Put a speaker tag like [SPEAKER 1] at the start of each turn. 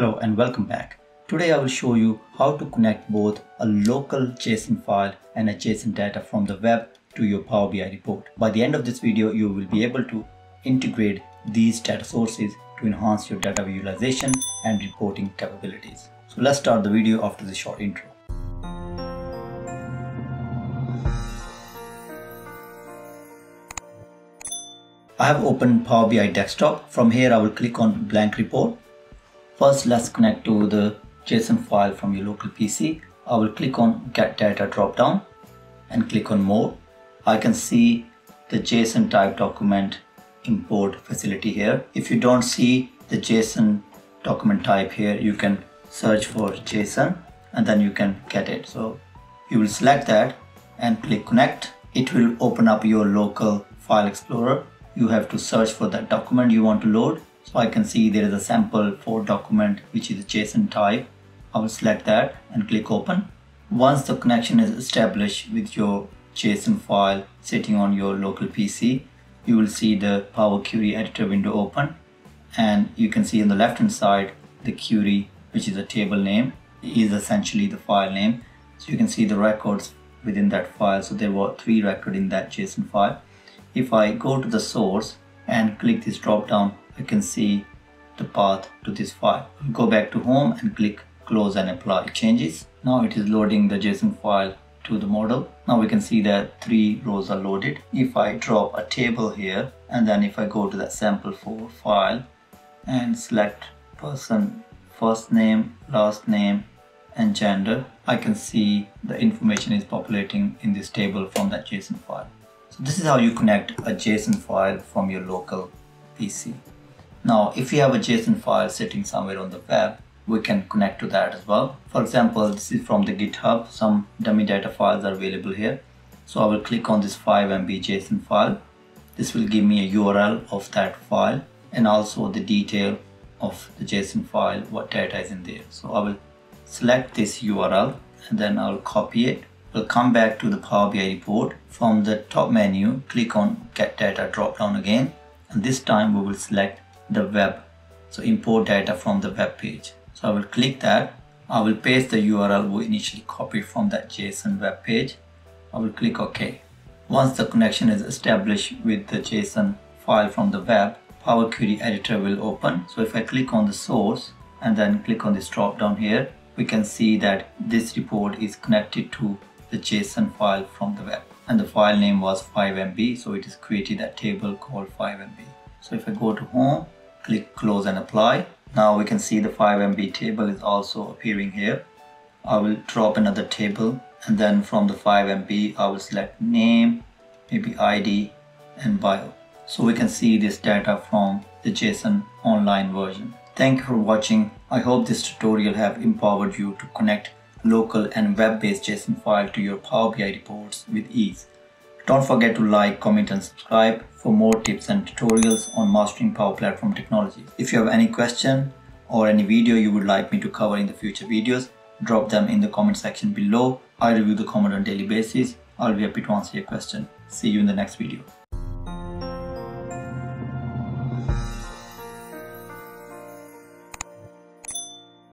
[SPEAKER 1] Hello and welcome back. Today I will show you how to connect both a local JSON file and a JSON data from the web to your Power BI report. By the end of this video, you will be able to integrate these data sources to enhance your data visualization and reporting capabilities. So let's start the video after this short intro. I have opened Power BI desktop. From here I will click on blank report First, let's connect to the JSON file from your local PC. I will click on get data dropdown and click on more. I can see the JSON type document import facility here. If you don't see the JSON document type here, you can search for JSON and then you can get it. So you will select that and click connect. It will open up your local file explorer. You have to search for that document you want to load so I can see there is a sample for document which is a JSON type. I will select that and click open. Once the connection is established with your JSON file sitting on your local PC, you will see the Power Query editor window open and you can see on the left hand side the query which is a table name is essentially the file name. So you can see the records within that file. So there were three records in that JSON file. If I go to the source and click this drop down you can see the path to this file. Go back to home and click close and apply changes. Now it is loading the JSON file to the model. Now we can see that three rows are loaded. If I drop a table here and then if I go to that sample for file and select person first name, last name and gender, I can see the information is populating in this table from that JSON file. So this is how you connect a JSON file from your local PC. Now, if you have a JSON file sitting somewhere on the web, we can connect to that as well. For example, this is from the GitHub. Some dummy data files are available here. So I will click on this 5 MB JSON file. This will give me a URL of that file and also the detail of the JSON file, what data is in there. So I will select this URL and then I'll copy it. We'll come back to the Power BI report. From the top menu, click on Get Data drop down again. And this time we will select the web. So import data from the web page. So I will click that. I will paste the URL we initially copied from that JSON web page. I will click OK. Once the connection is established with the JSON file from the web Power Query editor will open. So if I click on the source and then click on this drop down here we can see that this report is connected to the JSON file from the web. And the file name was 5MB so it is created a table called 5MB so if I go to home click close and apply. Now we can see the 5 MB table is also appearing here. I will drop another table and then from the 5 MB I will select name maybe ID and bio. So we can see this data from the JSON online version. Thank you for watching. I hope this tutorial have empowered you to connect local and web-based JSON file to your Power BI reports with ease don't forget to like, comment and subscribe for more tips and tutorials on mastering Power Platform technology. If you have any question or any video you would like me to cover in the future videos, drop them in the comment section below. I review the comment on daily basis. I'll be happy to answer your question. See you in the next video.